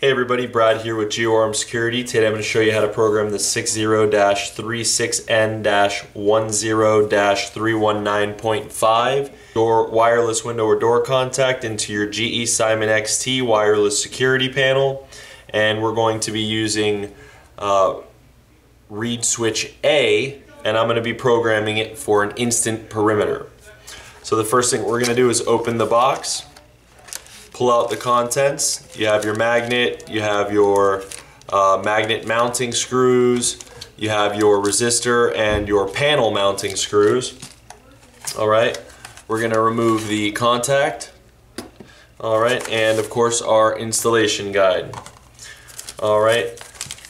Hey everybody, Brad here with GeoArm Security. Today I'm going to show you how to program the 60-36N-10-30-319.5 door wireless window or door contact into your GE Simon XT wireless security panel. And we're going to be using uh, reed switch A and I'm going to be programming it for an instant perimeter. So the first thing we're going to do is open the box pull out the contents. You have your magnet, you have your uh, magnet mounting screws, you have your resistor and your panel mounting screws. All right, we're gonna remove the contact. All right, and of course our installation guide. All right,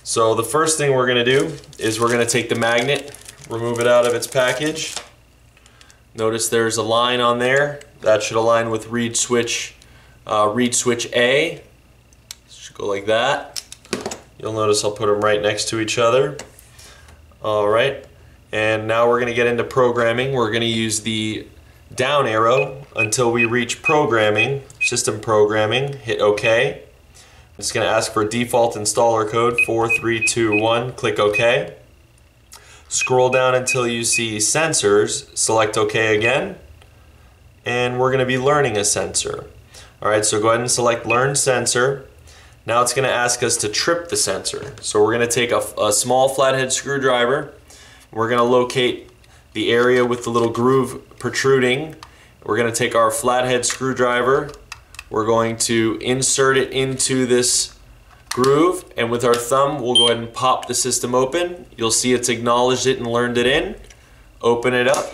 so the first thing we're gonna do is we're gonna take the magnet, remove it out of its package. Notice there's a line on there. That should align with reed switch uh, reed switch A. Should go like that. You'll notice I'll put them right next to each other. All right, and now we're gonna get into programming. We're gonna use the down arrow until we reach programming, system programming, hit OK. It's gonna ask for default installer code 4321, click OK. Scroll down until you see sensors, select OK again, and we're gonna be learning a sensor. All right, so go ahead and select Learn Sensor. Now it's going to ask us to trip the sensor. So we're going to take a, a small flathead screwdriver. We're going to locate the area with the little groove protruding. We're going to take our flathead screwdriver. We're going to insert it into this groove and with our thumb we'll go ahead and pop the system open. You'll see it's acknowledged it and learned it in. Open it up.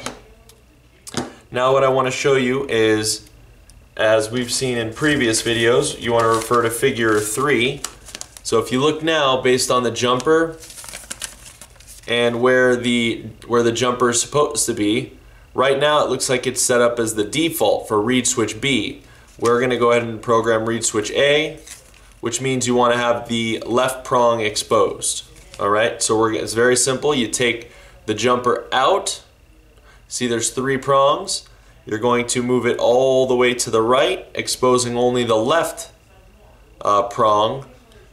Now what I want to show you is as we've seen in previous videos, you want to refer to figure 3. So if you look now, based on the jumper and where the, where the jumper is supposed to be, right now it looks like it's set up as the default for reed switch B. We're going to go ahead and program reed switch A, which means you want to have the left prong exposed. Alright, so we're, it's very simple. You take the jumper out, see there's three prongs, you're going to move it all the way to the right, exposing only the left uh, prong.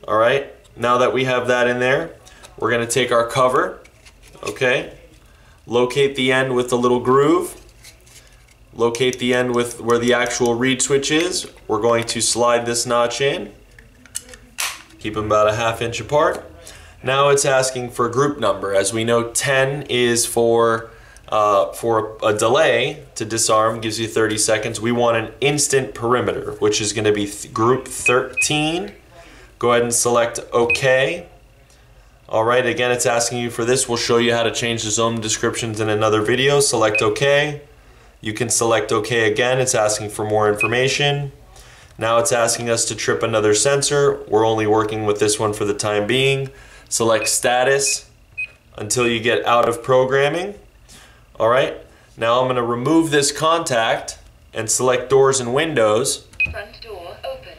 All right, now that we have that in there, we're going to take our cover, okay, locate the end with the little groove, locate the end with where the actual reed switch is. We're going to slide this notch in, keep them about a half inch apart. Now it's asking for group number. As we know, 10 is for uh, for a delay to disarm gives you 30 seconds. We want an instant perimeter, which is going to be th group 13. Go ahead and select OK. All right, again, it's asking you for this. We'll show you how to change the zone descriptions in another video. Select OK. You can select OK again. It's asking for more information. Now it's asking us to trip another sensor. We're only working with this one for the time being. Select status until you get out of programming. All right, now I'm going to remove this contact and select doors and windows. Front door open.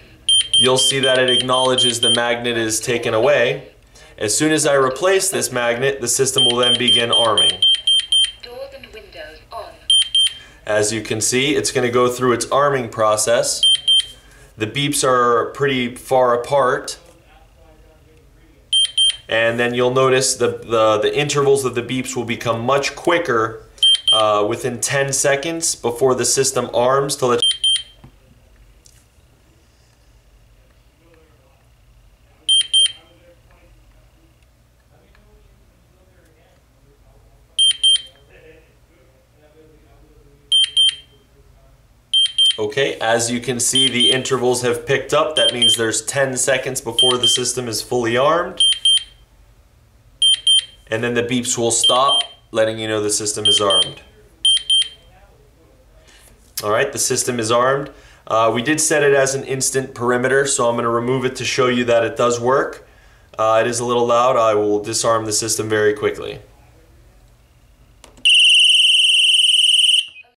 You'll see that it acknowledges the magnet is taken away. As soon as I replace this magnet, the system will then begin arming. Doors and windows on. As you can see, it's going to go through its arming process. The beeps are pretty far apart. And then you'll notice the, the, the intervals of the beeps will become much quicker uh, within 10 seconds before the system arms to let Okay, as you can see, the intervals have picked up. That means there's 10 seconds before the system is fully armed. And then the beeps will stop letting you know the system is armed. All right, the system is armed. Uh, we did set it as an instant perimeter, so I'm going to remove it to show you that it does work. Uh, it is a little loud. I will disarm the system very quickly.